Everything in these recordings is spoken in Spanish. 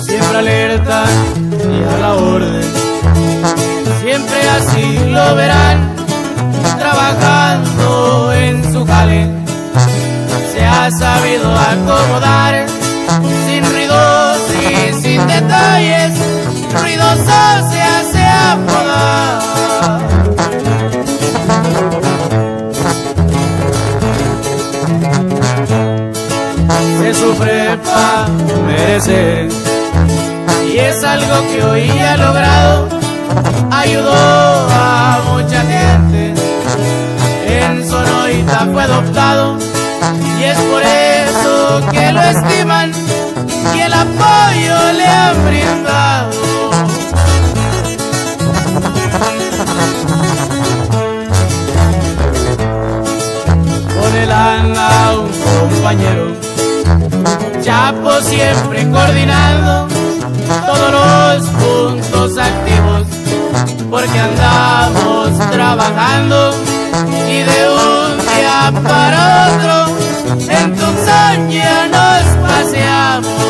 Siempre alerta y a la orden, siempre así lo verán, trabajando en su jale, se ha sabido acomodar. Se sufre para merecer y es algo que hoy ha logrado, ayudó a mucha gente. En Sonoita fue adoptado y es por eso que lo estiman y el apoyo le han brindado. Con un compañero, Siempre coordinando todos los puntos activos, porque andamos trabajando y de un día para otro en Tuxaña nos paseamos.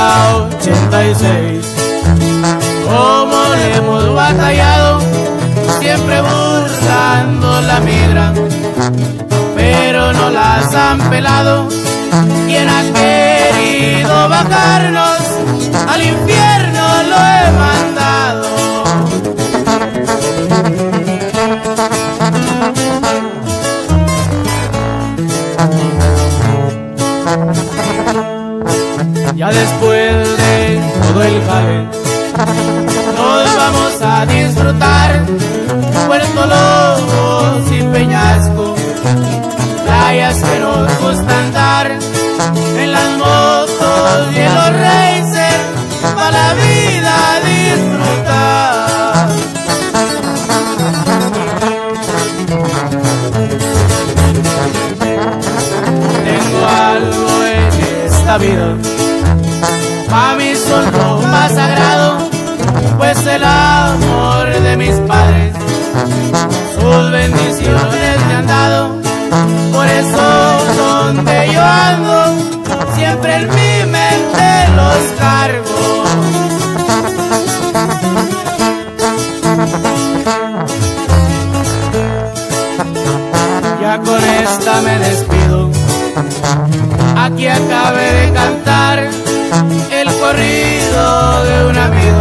Carretera 86 Como le hemos batallado Siempre buscando la migra Pero no las han pelado. Quien ha querido bajarnos Al infierno lo he mandado Ya después de todo el jale, nos vamos a disfrutar Puerto Lobos y Peñasco, playas que nos gusta andar en las motos y en los racers para la vida disfrutar. Tengo algo en esta vida Eso donde yo ando, siempre en mi mente los cargo. Ya con esta me despido, aquí acabé de cantar el corrido de un amigo